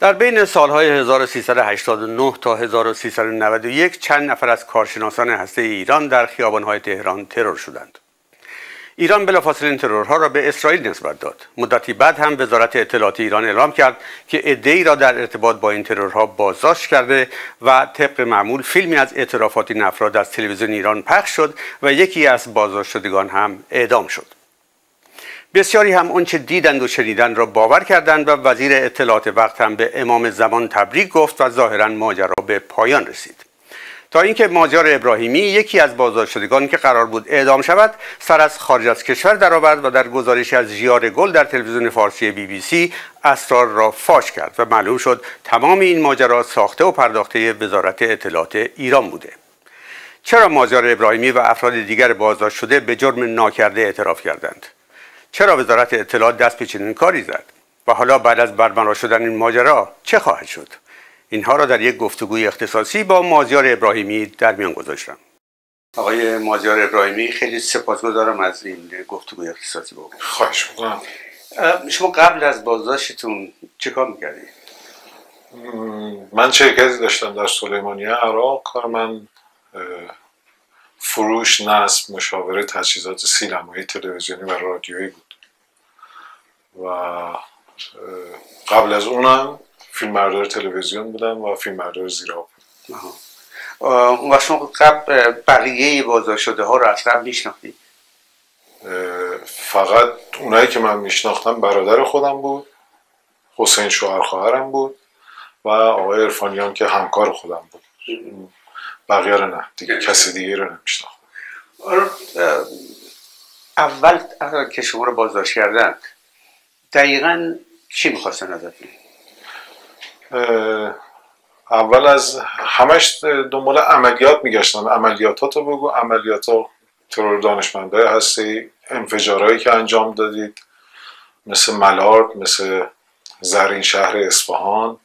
در بین سالهای 1389 تا 1391 چند نفر از کارشناسان هسته ایران در خیابانهای تهران ترور شدند. ایران بلافاصله این ترورها را به اسرائیل نسبت داد. مدتی بعد هم وزارت اطلاعات ایران اعلام کرد که عدهای را در ارتباط با این ترورها بازداشت کرده و طبق معمول فیلمی از اعترافات این افراد از تلویزیون ایران پخش شد و یکی از بازداشت شدگان هم اعدام شد. بسیاری هم آنچه دیدند و شنیدند را باور کردند و وزیر اطلاعات وقت هم به امام زمان تبریک گفت و ظاهرا ماجرا به پایان رسید. تا اینکه ماجر ابراهیمی یکی از بازداشتگان که قرار بود اعدام شود سر از خارج از کشور درآورد و در گزارشی از ژیار گل در تلویزیون فارسی بی بی سی اسرار را فاش کرد و معلوم شد تمام این ماجرا ساخته و پرداخته وزارت اطلاعات ایران بوده. چرا ماجر ابراهیمی و افراد دیگر بازداشت شده به جرم ناکرده اعتراف کردند؟ چرا وزارت اطلاعات دست به چنین کاری زد؟ و حالا بعد از برملا شدن این ماجرا چه خواهد شد؟ اینها را در یک گفتگوی اختصاصی با مازیار ابراهیمی در میان گذاشتم. آقای مازیار ابراهیمی خیلی سپاسگزارم از این گفتگوی اختصاصی با خواهش می‌کنم. شما قبل از بازداشتتون چه کار می‌کردید؟ من شرکتی داشتم در سلیمانیه؟ عراق. کار من فروش نصب مشاوره تجهیزات سینمایی تلویزیونی و رادیویی بود. و قبل از اونم فیلم تلویزیون بودم و فیلم بردار زیرا وقت شما قبل بقیه بازار شده ها رو از قبل میشناختید فقط اونایی که من میشناختم برادر خودم بود حسین شوهر خواهرم بود و آقای ارفانیان که همکار خودم بود. بقیه رو نه. دیگه کسی دیگه رو نمیشناختم آره، اول که شما رو بازداشت کردن دقیقا چی می‌خواستن ازتون اول از همش دنبال عملیات میگشتن عملیات تو بگو. عملیات ها ترور دانشمنده هستی. انفجارهایی که انجام دادید. مثل ملارد مثل زرین شهر اصفهان.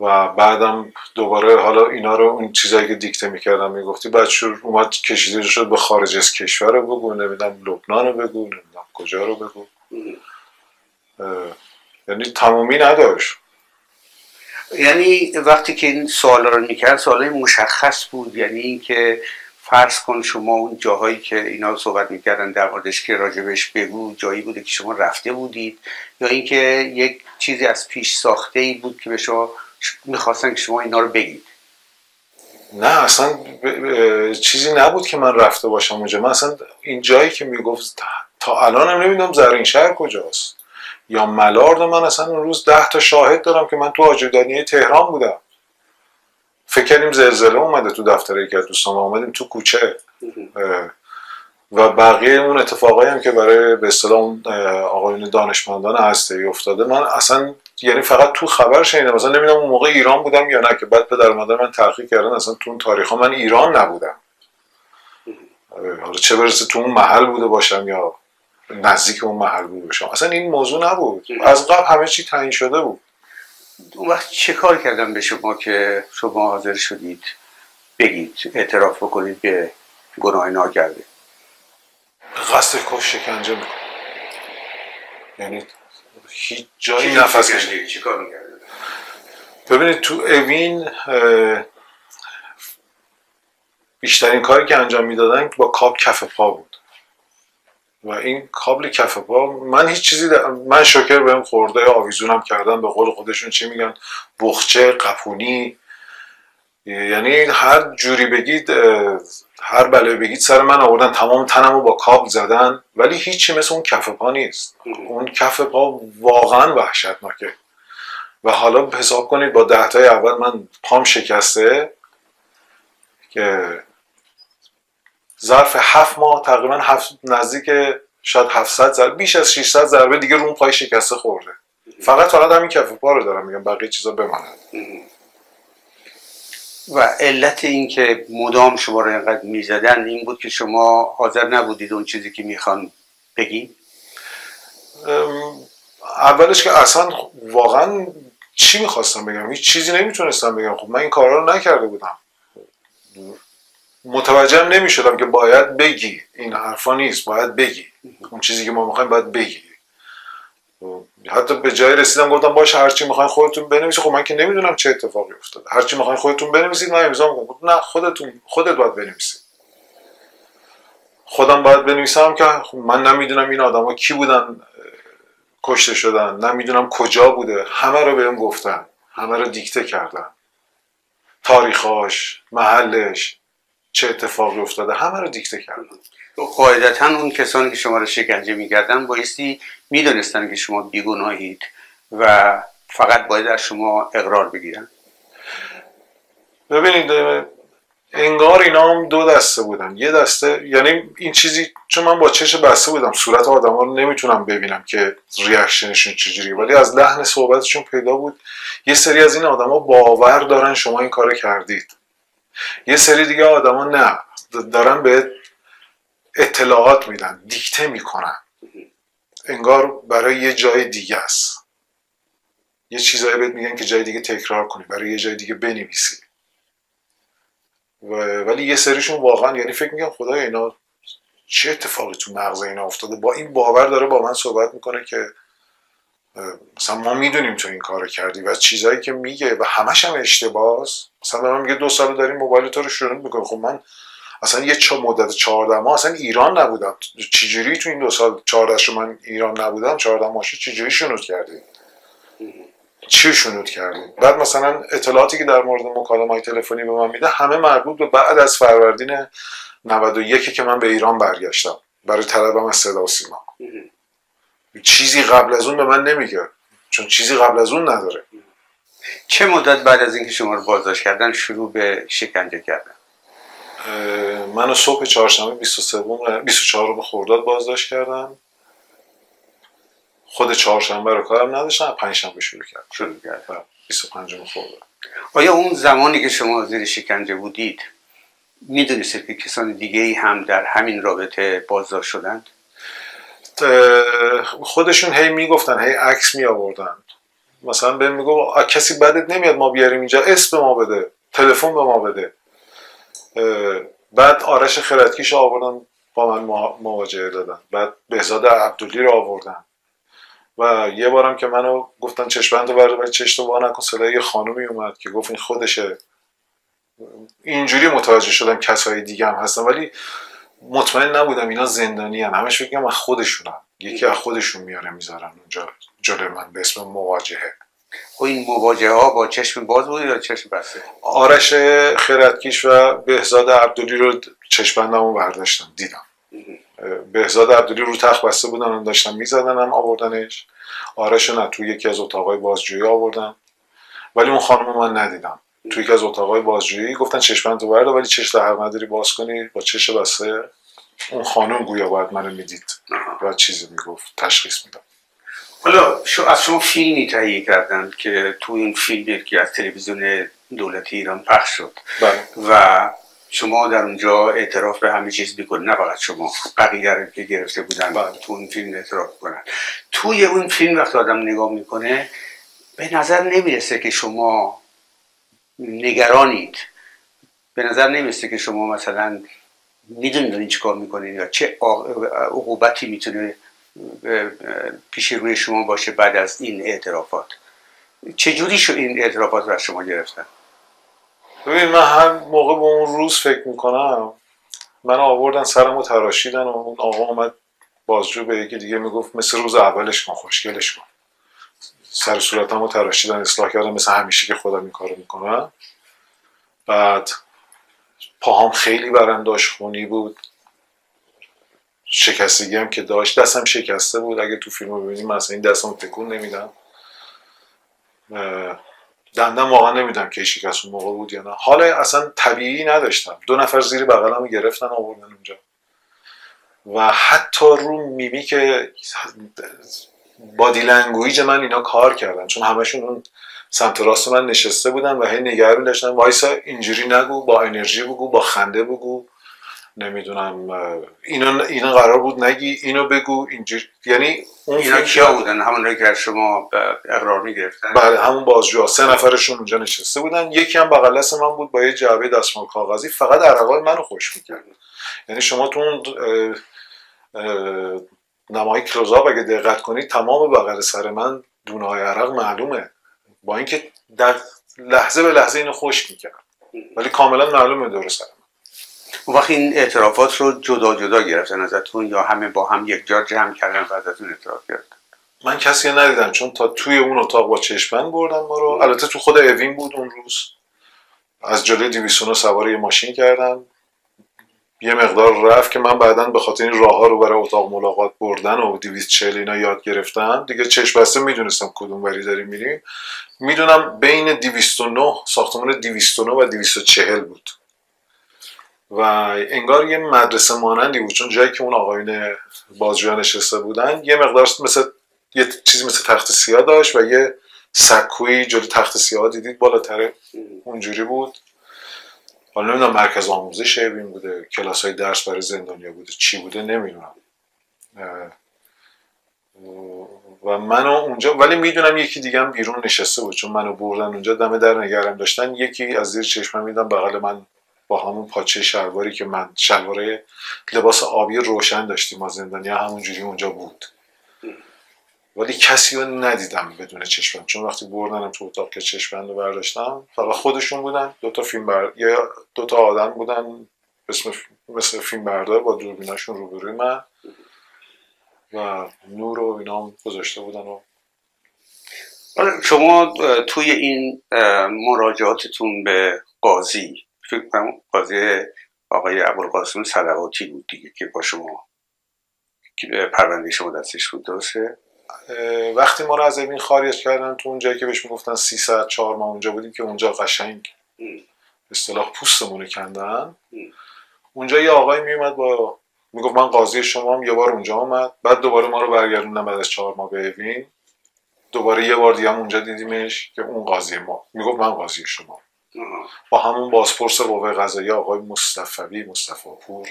و بعدم دوباره حالا اینا رو اون چیزایی که دیکته می‌کردم می‌گفتی بعد شروع اومد کشیده شد به خارج از کشور رو بگو نمی‌دونم لبنان رو بگو نمی‌دونم کجا رو بگو. یعنی تمامی نداشت. یعنی وقتی که این سوال رو می‌کرد سوال مشخص بود. یعنی اینکه فرض کن شما اون جاهایی که اینا صحبت می‌کردن در موردش که راجبش بگو جایی بوده که شما رفته بودید یا اینکه یک چیزی از پیش ساخته ای بود که به شما می‌خواستن که شما اینا رو بگید. نه اصلا چیزی نبود که من رفته باشم اونجا. من اصلا این جایی که می‌گفت تا الان هم نمی‌دونم زرین شهر کجاست. یا ملارد من اصلا اون روز ده تا شاهد دارم که من تو آجودانی تهران بودم. فکر کردیم زلزله اومده تو دفتر یکی از دوستان اومدیم تو کوچه. و بقیه اون اتفاقایی هم که برای به اصطلاح اون آقایون دانشمندان هسته ای افتاده من اصلا یعنی فقط تو خبر شنیدم. مثلا نمی‌دونم اون موقع ایران بودم یا نه که بعد پدر مادر من تحقیق کردن اصلا تو اون تاریخ من ایران نبودم. حالا چه برسه تو اون محل بوده باشم یا نزدیک اون محل بوده باشم. اصلا این موضوع نبود. از قبل همه چی تعیین شده بود. اون وقت چه کار کردم به شما که شما حاضر شدید بگید اعتراف بکنید به گناه ناکرده؟ قصد کش شکنجه می‌کنه یعنی هیچ جایی نفس کشید چی کار می‌کرده ببینید تو اوین بیشترین کاری که انجام می‌دادن با کاب کف پا بود. و این کابل کف پا من هیچ چیزی من شکر بهم خورده آویزونم کردم به قول خودشون چی میگن؟ بخچه قپونی. یعنی هر جوری بگید هر بلایی بگید سر من آوردن تمام تنمو با کابل زدن ولی هیچی مثل اون کف پا نیست. اون کف پا واقعا وحشتناکه. و حالا حساب کنید با دهتای اول من پام شکسته که ظرف هفت ماه تقریبا هفت نزدیک شاید 700 ضربه بیش از 600 ضربه دیگه رو اون پای شکسته خورده. فقط فقط همین کف پا رو دارم میگم بقیه چیزا بماند و علت این که مدام شما رو اینقدر می‌زدن این بود که شما حاضر نبودید اون چیزی که می‌خوان بگی اولش که اصلا واقعا چی می‌خواستم بگم؟ هیچ چیزی نمی‌تونستم بگم. خب من این کارا رو نکرده بودم. متوجه نمی‌شدم که باید بگی. این حرفا نیست. باید بگی. اون چیزی که ما می‌خوایم باید بگی. حتی به جای رسیدم گفتم باش هرچی می‌خواین خودتون بنویسید خب من که نمی‌دونم چه اتفاقی افتاده. هرچی می‌خواین خودتون بنویسید من امضا می‌کنم. نه خودتون خودت باید بنویسید خودم باید بنویسم که خب من نمی‌دونم این آدما کی بودن کشته شدن نمی‌دونم کجا بوده. همه رو بهم گفتن. همه رو دیکته کردن. تاریخاش محلش چه اتفاقی افتاده. همه رو دیکته کردن. قاعدتا اون کسانی که شما رو شکنجه می‌کردن بایستی می‌دونستن که شما بیگناهید و فقط باید از شما اقرار بگیرن. ببینید انگار اینا هم دو دسته بودن. یه دسته یعنی این چیزی چون من با چش بسته بودم صورت آدم ها رو نمی‌تونم ببینم که ریاکشنشون چجوری ولی از لحن صحبتشون پیدا بود. یه سری از این آدما باور دارن شما این کار کردید. یه سری دیگه آدما نه. دارن به اطلاعات میدن دیکته می‌کنن. انگار برای یه جای دیگه است. یه چیزایی بهت میگن که جای دیگه تکرار کنی برای یه جای دیگه بنویسی. ولی یه سریشون واقعا یعنی فکر میگم خدای اینا چه اتفاقی تو مغز اینا افتاده؟ با این باور داره با من صحبت می‌کنه که مثلا ما می‌دونیم تو این کار کردی و چیزایی که میگه و همش هم اشتباهs مثلا من میگه دو سال داریم موبایل تو رو شروع می‌کنه خب من اصلا یه چه مدت 14 ماه اصلا ایران نبودم. چجوری تو این دو سال 14 شو من ایران نبودم 14 ماه چجوری شنود کردی؟ چی شنود کردیم بعد مثلا اطلاعاتی که در مورد مکالمه های تلفنی به من میده همه مربوط به بعد از فروردین 91 که من به ایران برگشتم. برای طلبم از صدا سیما. چیزی قبل از اون به من نمیگه. چون چیزی قبل از اون نداره. چه مدت بعد از اینکه شما رو بازداشت کردن شروع به شکنجه کردن؟ منو صبح چهارشنبه 23 24 به خرداد بازداشت کردم. خود چهارشنبه رو کارم نداشتم پنجشنبه شروع کرد شروع کرد 25 خورده آیا اون زمانی که شما زیر شکنجه بودید می‌دونستید که کسان دیگه ای هم در همین رابطه بازداشت شدند؟ خودشون هی می‌گفتن هی عکس می آوردن مثلا به میگو کسی بدت نمیاد ما بیاریم اینجا اسم به ما بده تلفن به ما بده. بعد آرش خردکیش آوردن با من مواجهه دادن. بعد بهزاد عبدالی رو آوردن. و یه بارم که منو گفتن چشمند رو برده چشم رو نکن. صدای یه خانومی اومد که گفت این خودشه. اینجوری متوجه شدم کسای دیگه هم هستن. ولی مطمئن نبودم اینا زندانی هم همش فکر از خودشونم. یکی از خودشون میاره می‌ذارن اونجا جلوی من به اسم مواجهه. خب این مواجهه ها با چشم باز بود یا چشم بسته؟ آرش خردکیش و بهزاد عبدالی رو چشمندمو برداشتم دیدم. بهزاد عبدالی رو تخت بسته بودن داشتن می‌زدن هم آوردنش. آرش نه توی یکی از اتاقای بازجویی آوردن. ولی اون خانم من ندیدم. توی یکی از اتاقای بازجویی گفتن چشمند تو برده ولی چش در نداری باز کنی با چش بسته اون خانم گویا باید منو می‌دید و چیزی می‌گفت تشخیص میدم حالا از شما فیلمی تهیه کردن که تو این فیلم که از تلویزیون دولتی ایران پخش شد بله. و شما در اونجا اعتراف به همه چیز می‌کنید نه فقط شما بقیه که گرفته بودن بله. تو اون فیلم اعتراف کنن توی اون فیلم وقتی آدم نگاه می‌کنه به نظر نمی‌رسه که شما نگرانید به نظر نمی‌رسه که شما مثلا می‌دونید دارین چیکار می‌کنید یا چه عقوبتی می‌تونه پیش روی شما باشه بعد از این اعترافات. چجوری شو این اعترافات رو از شما گرفتن؟ ببین من هر موقع به اون روز فکر می‌کنم من آوردن سرمو تراشیدن و اون آقا اومد بازجو به یکی دیگه می‌گفت مثل روز اولش کن خوشگلش کن. سر صورتمو تراشیدن اصلاح کردم مثل همیشه که خودم این کارو می‌کنم. بعد پاهام خیلی برنداش خونی بود. شکستگی هم که داشت دستم شکسته بود. اگه تو فیلم رو ببینیم مثلا این دستم تکون نمیدم. دندم واقعا نمیدم که شکست اون موقع بود یا نه. حال اصلا طبیعی نداشتم. دو نفر زیر بغلم گرفتن آوردن اونجا. و حتی رو میمی که بادی لنگویج من اینا کار کردن. چون همشون اون سمت راست من نشسته بودن و هی نگران داشتن. وایسا اینجوری نگو با انرژی بگو با خنده بگو. نمی‌دونم اینا اینا قرار بود نگی اینو بگو اینجوری یعنی اون اینا کیا بودن همون که شما اقرار می‌گرفتن. بله همون بازجو سه نفرشون اونجا نشسته بودن یکی هم بغل دست من بود با یه جعبه دستمال کاغذی فقط عرقای منو خوش می‌کرد. یعنی شما تو اون نمای کلوزاپ اگه دقت کنید تمام بغل سر من دونه های عرق معلومه. با اینکه در لحظه به لحظه اینو خوش می‌کرد. ولی کاملا معلومه دور سر من وقتی این اعترافات رو جدا جدا گرفتن ازتون یا همه با هم یک جا جمع کردن و ازتون اعتراف گرفتن؟ من کسی ندیدم چون تا توی اون اتاق با چشمن بردن ما رو. البته تو خود اوین بود اون روز. از جلوی دیویسونو سوار یه ماشین کردن یه مقدار رفت که من بعدا به خاطر این راه ها رو برای اتاق ملاقات بردن و 240 اینا یاد گرفتم. دیگه چشم بسته می‌دونستم کدوم وری داریم میریم. می‌دونم بین 209 ساختمان 209 و 240 بود. و انگار یه مدرسه مانندی بود. چون جایی که اون آقایون بازجویان نشسته بودن یه مقدار مثل یه چیزی مثل تخت سیاه داشت و یه سکوی جلو تخت سیاه دیدید بالاتر اونجوری بود. حالا نمی‌دونم مرکز آموزش این بوده کلاس های درس برای زندانیا بوده چی بوده نمی‌دونم. و منو اونجا ولی می‌دونم یکی دیگه هم بیرون نشسته بود. چون منو بردن اونجا دمه در نگرم داشتن. یکی از زیر چشمم میدم بغل من با همون پاچه شلواری که من شلواره لباس آبی روشن داشتیم ما زندانیا همونجوری اونجا بود. ولی کسی رو ندیدم بدون چشمند چون وقتی بردنم تو اتاق که چشمند رو برداشتم فقط خودشون بودن. دو تا فیلم بر... یا دو تا آدم بودن اسم مثل فیلم بردار با دوربیناشون روبروی من. و نور و اینا هم گذاشته بودن و شما توی این مراجعاتتون به قاضی فکر کنم قاضی آقای ابوالقاسم صلواتی بود دیگه که با شما پرونده شما دستش بود درسته؟ وقتی ما رو از این خارج کردن تو اون جایی که بهش می‌گفتن سی ساعت چهار ماه اونجا بودیم که اونجا قشنگ اصطلاح پوستمون رو کندن. اونجا یه آقای میومد با می‌گفت من قاضی شما هم یه بار اونجا آمد بعد دوباره ما رو برگردوندن بعد از چهار ماه به اوین. دوباره یه بار دیگه هم اونجا دیدیمش که اون قاضی ما. می‌گفت من قاضی شما با همون بازپرس قوه قضاییه آقای مصطفی مصطفی پور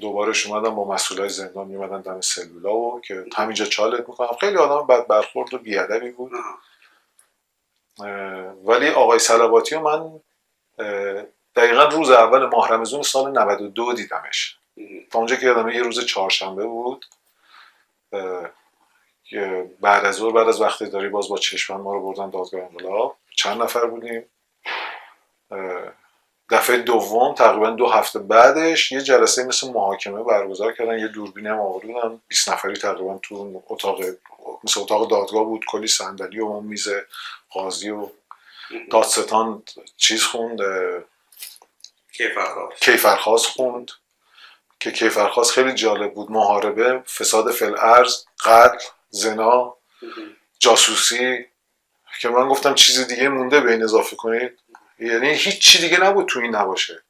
دوباره اومدن با مسئولای زندان میمدن دم سلولا و که همینجا چالت می‌کنم. خیلی آدم بد برخورد و بیادبی بود. ولی آقای سلواتی و من دقیقا روز اول ماه رمزون سال 92 دیدمش. تا اونجا که یادمه یه روز چهارشنبه بود. که بعد از بعد از وقتی داری باز با چشمن ما رو بردن دادگاه انقلاب چند نفر بودیم. دفعه دوم تقریبا دو هفته بعدش یه جلسه مثل محاکمه برگزار کردن یه دوربین هم آوردن. 20 نفری تقریبا تو اتاق مثل اتاق دادگاه بود کلی صندلی و اون میز قاضی و دادستان چیز خوند کیفرخواست. خوند. که کیفرخواست خیلی جالب بود. محاربه فساد فلعرز قتل زنا جاسوسی که من گفتم چیز دیگه مونده به این اضافه کنید. یعنی هیچ چی دیگه نبود تو این نباشه.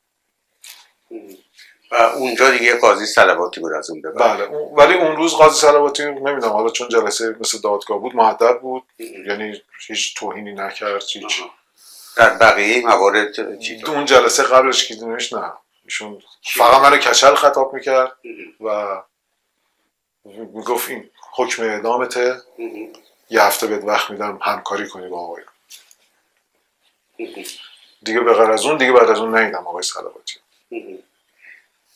و اونجا دیگه قاضی سلواتی بود از اون بله ولی اون روز قاضی سلواتی نمی‌دونم حالا چون جلسه مثل دادگاه بود معدب بود. یعنی هیچ توهینی نکرد هیچ. در بقیه موارد اون جلسه قبلش که نه. ایشون فقط منو کچل خطاب می‌کرد و می‌گفت این حکم اعدامته. یه هفته بهت وقت میدم همکاری کنی با آقای. دیگه به غیر از اون دیگه بعد از اون نیدم آقای سلواتی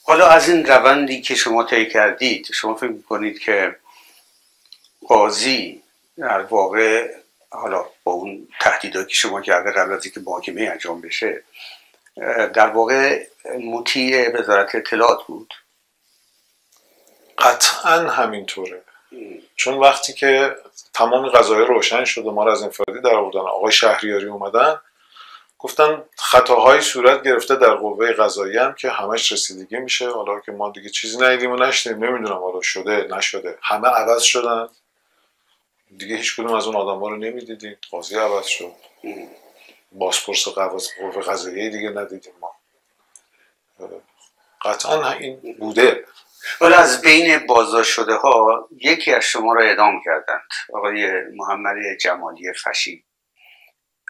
حالا از این روندی که شما طی کردید شما فکر می‌کنید که قاضی در واقع حالا با اون تهدیدهایی که شما کرده قبل از اینکه محاکمه انجام بشه در واقع مطیع وزارت اطلاعات بود؟ قطعا همینطوره. چون وقتی که تمام قضایه روشن شد و ما رو از انفرادی در آوردن آقای شهریاری اومدن گفتن خطاهایی صورت گرفته در قوه قضایی هم که همش رسیدگی میشه. حالا که ما دیگه چیزی ندیدیم و نشنیم نمی‌دونم حالا شده نشده. همه عوض شدن. دیگه هیچ کدوم از اون آدم ها رو نمی‌دیدیم. قاضی عوض شد. باسپورس قوه قضایی دیگه ندیدیم ما. قطعا این بوده. ولی از بین بازداشت شده ها یکی از شما را اعدام کردند. آقای محمد جمالی فشی.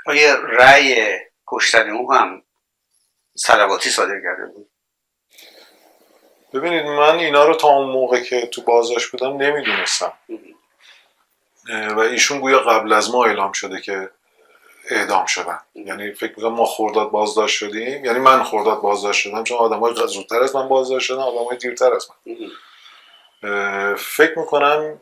آیا رأی کشتن او هم سلواتی صادر کرده بود. ببینید من اینا رو تا اون موقع که تو بازداشت بودم نمی‌دونستم. و ایشون گویا قبل از ما اعلام شده که اعدام شدن. یعنی فکر می‌کنم ما خورداد بازداشت شدیم. یعنی من خورداد بازداشت شدم چون آدم های زودتر از من بازداشت شدن آدم های دیرتر از من. فکر می‌کنم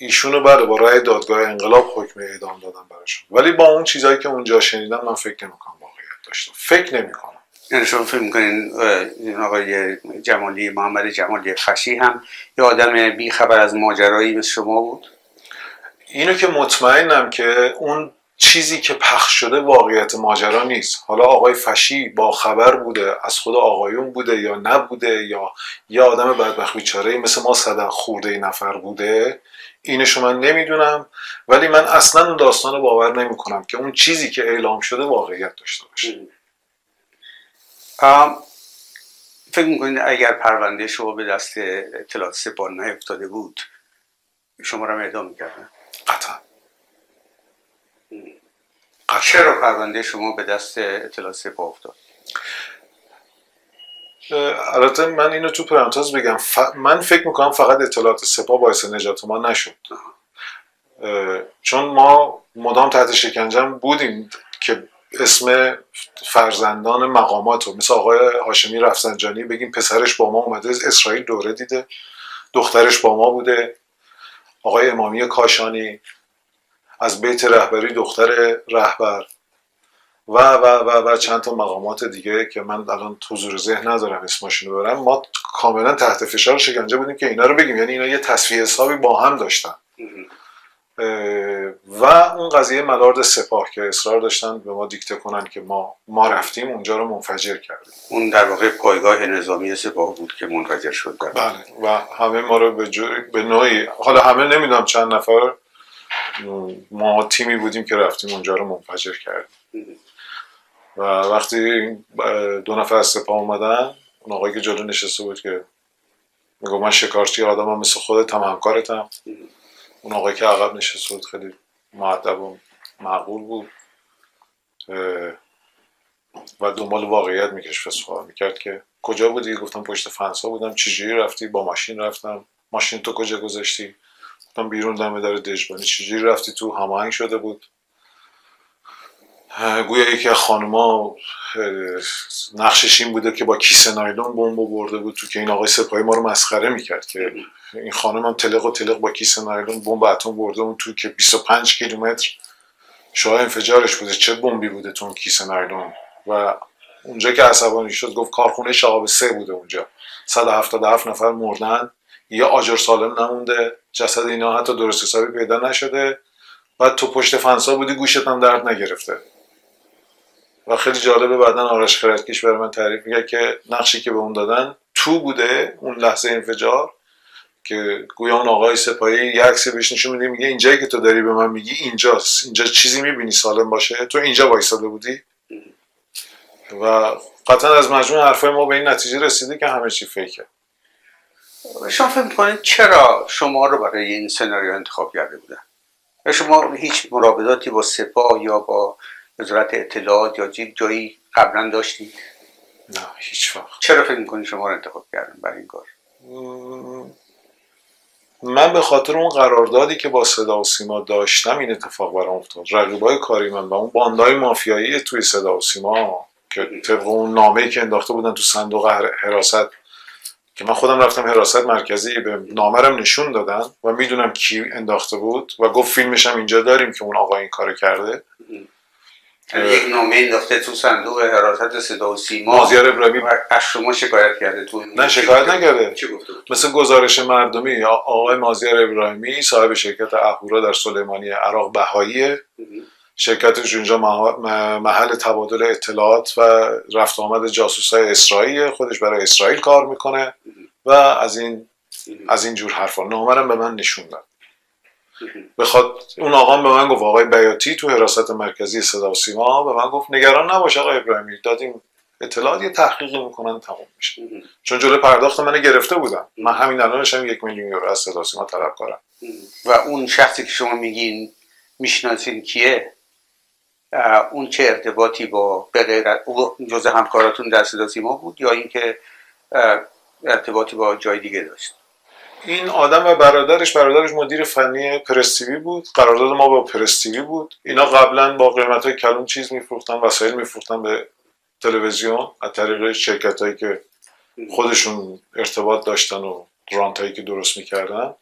ایشونو بله با رأی دادگاه انقلاب حکم اعدام دادن براشون. ولی با اون چیزهایی که اونجا شنیدم من فکر نمی‌کنم واقعیت داشته فکر نمی‌کنم. یعنی شما فکر می‌کنین آقای جمالی محمد جمالی خشی هم یه آدم بی خبر از ماجرایی مثل شما بود؟ اینو که مطمئنم که اون چیزی که پخش شده واقعیت ماجرا نیست. حالا آقای فشی با خبر بوده از خود آقایون بوده یا نبوده یا یه آدم بدبخت بیچاره مثل ما صدق خورده نفر بوده اینش من نمی‌دونم ولی من اصلا اون داستان باور نمی کنم که اون چیزی که اعلام شده واقعیت داشته باشه. فکر می‌کنید اگر پرونده شما به دست اطلاعات سپاه نیفتاده بود شما را اعدام می‌کردن؟ قطعا. چرا پرونده شما به دست اطلاعات سپاه افتاد؟ البته من اینو تو پرانتز بگم من فکر می‌کنم فقط اطلاعات سپاه باعث نجات ما نشد. چون ما مدام تحت شکنجم بودیم که اسم فرزندان مقامات رو مثل آقای هاشمی رفسنجانی بگیم پسرش با ما اومده اسرائیل دوره دیده دخترش با ما بوده آقای امامی کاشانی از بیت رهبری دختر رهبر. و و و و چند تا مقامات دیگه که من الان حضور ذهن ندارم اسمشون رو برم ما کاملا تحت فشار شکنجه بودیم که اینا رو بگیم. یعنی اینا یه تصفیه حسابی با هم داشتن. و اون قضیه ملارد سپاه که اصرار داشتن به ما دیکته کنن که ما ما رفتیم اونجا رو منفجر کردیم. اون در واقع پایگاه نظامی سپاه بود که منفجر شد بله. و همه ما رو به, به نوعی حالا همه نمی‌دونم چند نفر ما تیمی بودیم که رفتیم اونجا رو منفجر کردیم. و وقتی دو نفر از سپاه اومدن اون آقایی که جلو نشسته بود که میگو من شکارچی آدم هم مثل خودت هم همکارتم. اون آقایی که عقب نشسته بود خیلی معدب و معقول بود. و دنبال واقعیت میکش سوال می‌کرد که کجا بودی؟ گفتم پشت فنسا بودم. چجوری رفتی؟ با ماشین رفتم. ماشین تو کجا گذاشتی؟ گفتم بیرون دم در دژبانی. چجوری رفتی؟ تو هماهنگ شده بود. گویا یکی از خانوما نقشش این بوده که با کیسه نایلون بمب برده بود تو که این آقای سپاهی ما رو مسخره می‌کرد که این خانم هم تلق و تلق با کیسه نایلون بمب اتم برده اون تو که 25 کیلومتر شاه انفجارش بوده. چه بمبی بوده تو اون کیسه نایلون؟ و اونجا که عصبانی شد گفت کارخونه شهاب سه بوده اونجا. 177 نفر مردن. یه آجر سالم نمونده. جسد اینا حتی درست حسابی پیدا نشده. بعد تو پشت فنسا بودی گوشت هم درد نگرفته. و خیلی جالبه بعدا آرش خردکش برای من تعریف میگه که نقشی که به اون دادن تو بوده اون لحظه انفجار که گویا اون آقای سپاهی یه بهش نشون میده میگه اینجایی که تو داری به من میگی اینجاست. اینجا چیزی می‌بینی سالم باشه. تو اینجا وایساده بودی. و قطعا از مجموع حرفای ما به این نتیجه رسیده که همه چی فیکه. شما فکر می‌کنید چرا شما رو برای این سناریو انتخاب کرده بودن؟ شما هیچ مرابطاتی با سپاه یا با وزارت اطلاعات یا جایی قبلا داشتید؟ نه هیچ وقت. چرا فکر می‌کنید شما رو انتخاب کردن برای این کار؟ من به خاطر اون قراردادی که با صدا و سیما داشتم این اتفاق برام افتاد. رقیبای کاری من و اون باندای مافیایی توی صدا و سیما که طبق اون نامه‌ای که انداخته بودن تو صندوق حراست که من خودم رفتم حراست مرکزی به نامرم نشون دادن و می‌دونم کی انداخته بود و گفت فیلمش هم اینجا داریم که اون آقا این کارو کرده. یک نامه انداخته تو صندوق حراست صدا و سیما. مازیار ابراهیمی. از شما شکایت کرده تو نه شکایت نکرده. چی گفته مثل گزارش مردمی آقای مازیار ابراهیمی صاحب شرکت اهورا در سلیمانی عراق بهایی. شرکتش اونجا محل تبادل اطلاعات و رفت آمد جاسوسای اسرائیل. خودش برای اسرائیل کار می‌کنه و از این از این جور حرفا. نامرم به من نشون داد. بخواد اون آقا به من گفت آقای بیاتی تو حراست مرکزی صدا و سیما به من گفت نگران نباش آقای ابراهیمی. دادیم اطلاعات یه تحقیقی می‌کنن تموم میشه. چون جلوی پرداخت من گرفته بودم من همین الانش هم یک میلیون یورو از صدا سیما طلب کارم. و اون شخصی که شما میگین می‌شناسین کیه؟ اون چه ارتباطی با به جز همکاراتون در صدا سیما بود یا اینکه ارتباطی با جای دیگه داشت؟ این آدم و برادرش برادرش مدیر فنی پرستیوی بود. قرارداد ما با پرستیوی بود. اینا قبلا با قیمت های کلون چیز میفروختن وسایل میفروختن به تلویزیون از طریق شرکت هایی که خودشون ارتباط داشتن و رانتایی که درست می‌کردن.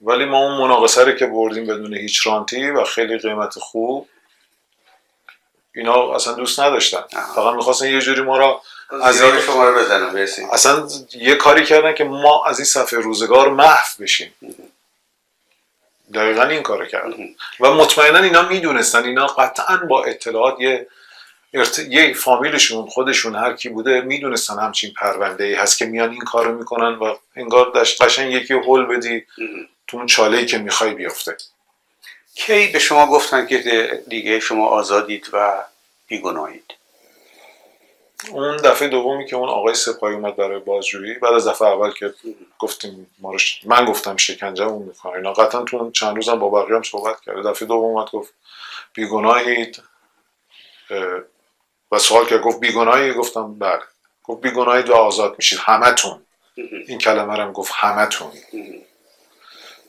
ولی ما اون مناقصه رو که بردیم بدون هیچ رانتی و خیلی قیمت خوب اینا اصلا دوست نداشتن. فقط می‌خواستن یه جوری ما را از این شما رو بزنم اصلا یه کاری کردن که ما از این صفحه روزگار محو بشیم. دقیقا این کارو کردن. و مطمئنا اینا می‌دونستن. اینا قطعا با اطلاعات یه ارت... یه فامیلشون خودشون هر کی بوده می‌دونستن همچین پرونده ای هست که میان این کارو می‌کنن و انگار داشت قشنگ یکی هول بدی تو اون چاله ای که می‌خوای بیفته. کی به شما گفتن که دیگه شما آزادید و بیگناهید؟ اون دفعه دومی که اون آقای سپاهی اومد برای بازجویی بعد از دفعه اول که گفتیم ما من گفتم شکنجه اون می‌کنه. اینا قطعا تو چند روزم با بقیه صحبت کرد. دفعه دوم اومد گفت بیگناهید و سوال که گفت بیگناهی؟ گفتم بله. گفت بیگناهید و آزاد میشید. همتون. این کلمه رو گفت همتون.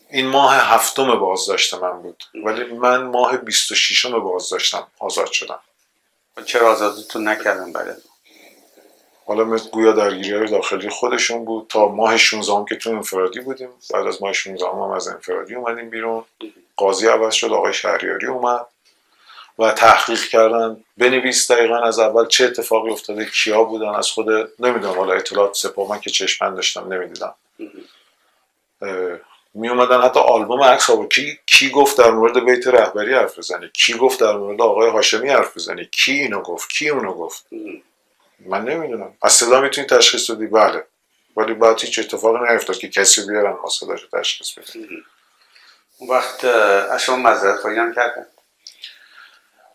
این ماه هفتم بازداشت من بود. ولی من ماه 26 بازداشتم. آزاد شدم. چرا آزادتون نکردم بعد حالا مثل گویا درگیری های داخلی خودشون بود. تا ماه 16 هم که تو انفرادی بودیم. بعد از ماه 16 هم, هم از انفرادی اومدیم بیرون. قاضی عوض شد آقای شهریاری اومد و تحقیق کردن. بنویس دقیقا از اول چه اتفاقی افتاده کیا بودن از خود نمی‌دونم. حالا اطلاعات سپاه من که چشمن داشتم نمی‌دیدم. می اومدن حتی آلبوم عکس ها کی کی گفت در مورد بیت رهبری حرف بزنی کی گفت در مورد آقای هاشمی حرف بزنی کی اینو گفت؟ کی اونو گفت؟ من نمی‌دونم. از صدا می‌تونی تشخیص بدی؟ بله. ولی بعد هیچ اتفاقی نیفتاد که کسی بیارن ما صداشو تشخیص بده. اون وقت از شما معذرت خواهی هم کردن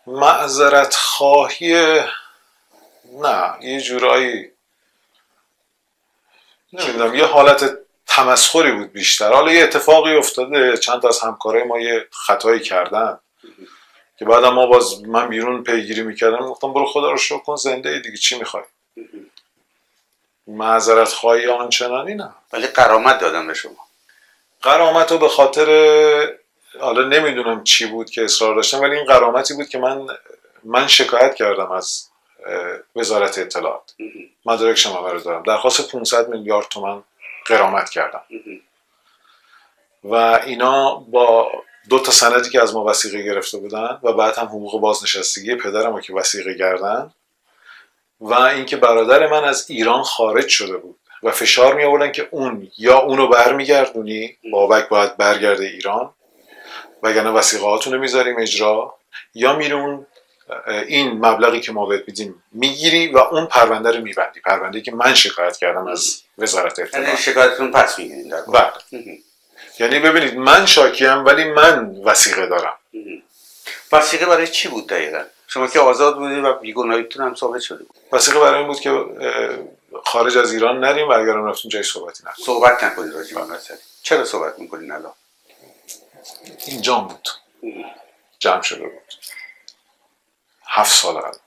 معذرت خواهی؟ نه یه جورایی نمی‌دونم یه حالت تمسخری بود بیشتر. حالا یه اتفاقی افتاده چند تا از همکارای ما یه خطایی کردن. که بعد ما باز من بیرون پیگیری می‌کردم گفتم برو خدا رو شکر کن زنده دیگه چی می‌خوای؟ معذرت خواهی آنچنانی نه. ولی قرامت دادم به شما. قرامت رو به خاطر حالا نمی‌دونم چی بود که اصرار داشتم ولی این قرامتی بود که من من شکایت کردم از وزارت اطلاعات. مدارک شما رو دارم. درخواست 500 میلیارد تومن قرامت کردم. و اینا با دو تا سندی که از ما وسیقه گرفته بودن و بعد هم حقوق بازنشستگی پدرم رو که وسیقه کردن و اینکه برادر من از ایران خارج شده بود و فشار می آوردن که اون یا اونو برمیگردونی بابک باید برگرده ایران وگرنه وسیقه هاتون رو می‌ذاریم اجرا یا میره اون این مبلغی که ما بهت میدیم می‌گیری و اون پرونده رو میبندی پرونده که من شکایت کردم از وزارت اطلاعات یعنی شکایتتون پس می‌گیرین بله. یعنی ببینید من شاکیم ولی من وسیقه دارم. وسیقه برای چی بود دقیقا؟ شما که آزاد بودید و بیگناهیتون هم ثابت شده بود. وسیقه برای این بود که خارج از ایران نریم و اگر رفتیم جای صحبتی نکنیم صحبت نکنید راجع به چرا صحبت می‌کنین الان؟ اینجا بود. جمع شده بود. هفت سال قبل.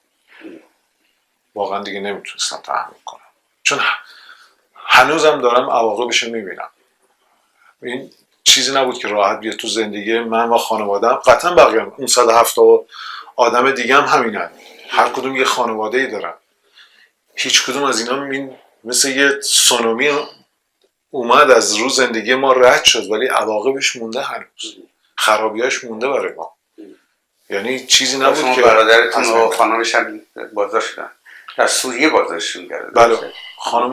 واقعا دیگه نمی‌تونستم تحمل کنم. چون هنوزم دارم عواقبش می‌بینم. این چیزی نبود که راحت بیاد تو زندگی من و خانوادم قطعا بقیه اون 170 آدم دیگه هم همینن. هر کدوم یه خانواده ای دارن. هیچ کدوم از اینا این مثل یه سونومی اومد از رو زندگی ما رد شد ولی عواقبش مونده هنوز. خرابیاش مونده برای ما. یعنی چیزی نبود که برادرتون و خانمش هم بازداشت در سوریه بازداشتشون کرده بله. خانم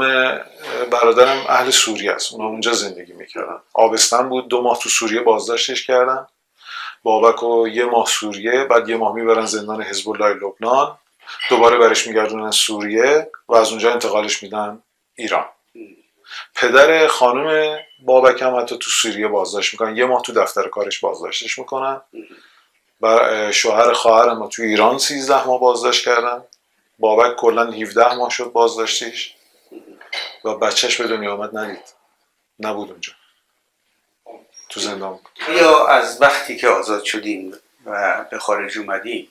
برادرم اهل سوریه است. اونا اونجا زندگی می‌کردن. آبستن بود دو ماه تو سوریه بازداشتش کردن. بابک و یه ماه سوریه بعد یه ماه می‌برن زندان حزب الله لبنان. دوباره برش میگردونن سوریه و از اونجا انتقالش میدن ایران. پدر خانم بابک هم حتی تو سوریه بازداشت می‌کنن. یه ماه تو دفتر کارش بازداشتش می‌کنن. و شوهر خواهر ما تو ایران 13 ماه بازداشت کردن. بابک کلا 17 ماه شد بازداشتیش. و بچهش به دنیا آمد ندید. نبود اونجا. تو زندان بود. یا از وقتی که آزاد شدیم و به خارج اومدیم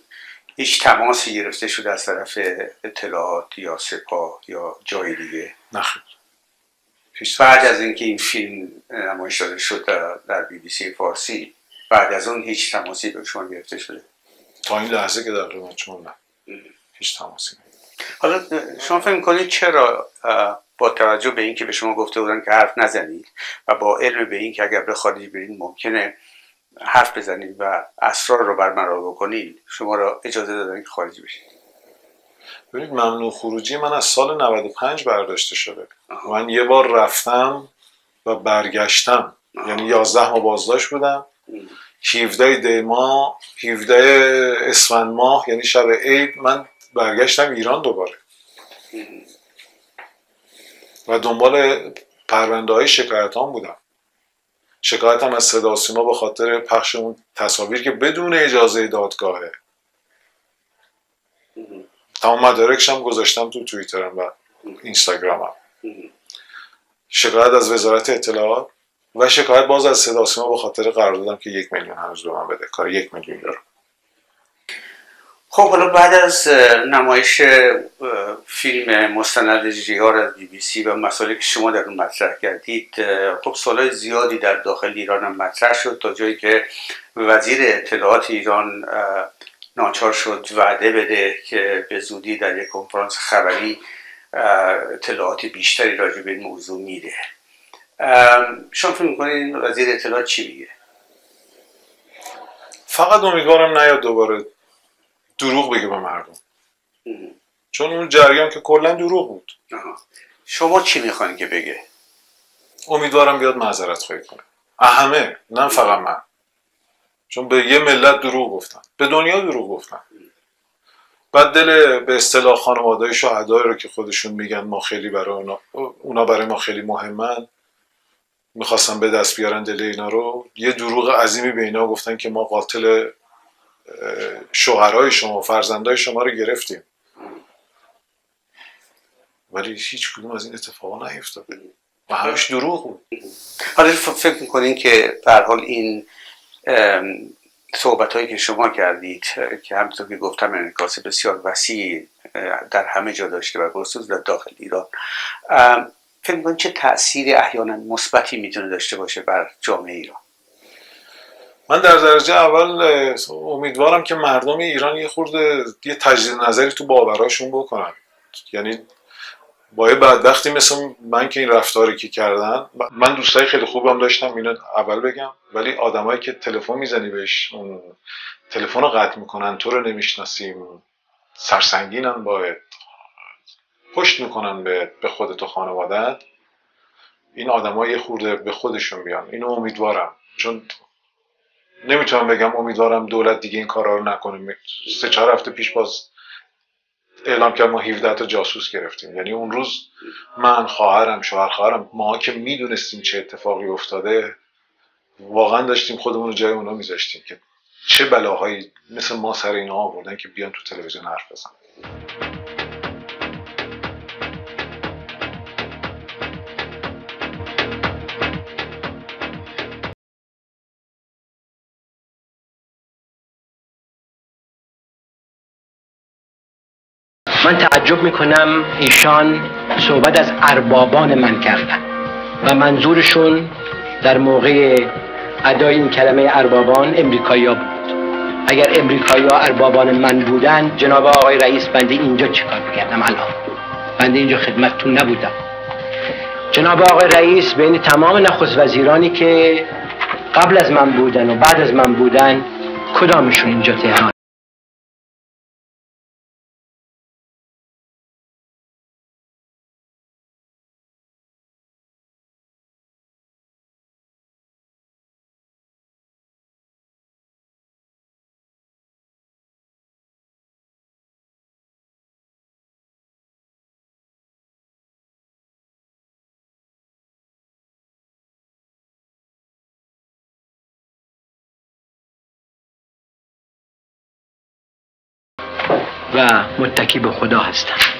هیچ تماسی گرفته شد از طرف اطلاعات یا سپاه یا جای دیگه؟ نخیر بعد از اینکه این فیلم نمایش داده شد در بی بی سی فارسی بعد از اون هیچ تماسی به شما گرفته شده؟ تا این لحظه که در قیمت شما نه. هیچ تماسی حالا شما فکر کنید چرا با توجه به اینکه به شما گفته بودن که حرف نزنید و با علم به اینکه اگر به خارج برید ممکنه حرف بزنید و اسرار رو برمرار بکنید شما را اجازه دادن که خارج بشید. ببینید ممنوع خروجی من از سال 95 برداشته شده. من یه بار رفتم و برگشتم. یعنی 11 ماه بازداشت بودم. 17 دی ماه 17 اسفند ماه یعنی شب عید من برگشتم ایران دوباره. و دنبال پرونده های شکایت هم بودم. شکایت هم از صدا سیما به خاطر پخش اون تصاویر که بدون اجازه دادگاهه. تمام مدارکش هم گذاشتم تو توییترم و اینستاگرامم. شکایت از وزارت اطلاعات و شکایت باز از صدا سیما به خاطر قرار دادم که یک میلیون هنوز به من بده. کار یک میلیون دارم خب حالا بعد از نمایش فیلم مستند جیار از بی بی سی و مسائلی که شما در اون مطرح کردید خب سالهای زیادی در داخل ایران هم مطرح شد تا جایی که وزیر اطلاعات ایران ناچار شد وعده بده که به زودی در یک کنفرانس خبری اطلاعات بیشتری راجع به این موضوع میده. شما فکر می‌کنید وزیر اطلاعات چی میگه؟ فقط امیدوارم نیاد دوباره دروغ بگه به مردم. چون اون جریان که کلا دروغ بود. شما چی می‌خواین که بگه؟ امیدوارم بیاد معذرت خواهی کنه. همه. نه فقط من. چون به یه ملت دروغ گفتن. به دنیا دروغ گفتن. بعد دل به اصطلاح خانواده شهدای رو که خودشون میگن ما خیلی برای اونا, اونا برای ما خیلی مهمن می‌خواستن به دست بیارن دل اینا رو یه دروغ عظیمی به اینا گفتن که ما قاتل شوهرای شما فرزندای شما رو گرفتیم. ولی هیچ کدوم از این اتفاقا نیفتاده. و همش دروغ بود. حالا فکر می‌کنین که به حال این صحبت هایی که شما کردید که همونطور که گفتم انعکاس بسیار وسیع در همه جا داشته و خصوص در داخل ایران فکر می‌کنید چه تاثیر احیانا مثبتی می‌تونه داشته باشه بر جامعه ایران؟ من در درجه اول امیدوارم که مردم ایران یه خورده یه تجدید نظری تو باوراشون بکنن. یعنی با یه بدبختی مثل من که این رفتاری که کردن من دوستای خیلی خوبم داشتم اینو اول بگم. ولی آدمایی که تلفن می‌زنی بهش تلفن رو قطع می‌کنن تو رو نمی‌شناسیم سرسنگینن باید پشت می‌کنن به به خودت و خانوادت این آدما یه خورده به خودشون بیان. اینو امیدوارم. چون نمی‌تونم بگم امیدوارم دولت دیگه این کارا رو نکنه. سه چهار هفته پیش باز اعلام کرد ما 17 تا جاسوس گرفتیم. یعنی اون روز من خواهرم شوهر خواهرم ما که می‌دونستیم چه اتفاقی افتاده واقعا داشتیم خودمون رو جای اونا میذاشتیم که چه بلاهایی مثل ما سر اینا آوردن که بیان تو تلویزیون حرف بزنن. من تعجب می‌کنم ایشان صحبت از اربابان من کردن و منظورشون در موقع ادای این کلمه اربابان امریکایی بود. اگر امریکایی اربابان من بودن جناب آقای رئیس بنده اینجا چیکار می‌کردم الان؟ بنده اینجا خدمتتون نبودم. جناب آقای رئیس بین تمام نخست وزیرانی که قبل از من بودن و بعد از من بودن کدامشون اینجا تهران؟ و متکی به خدا هستم.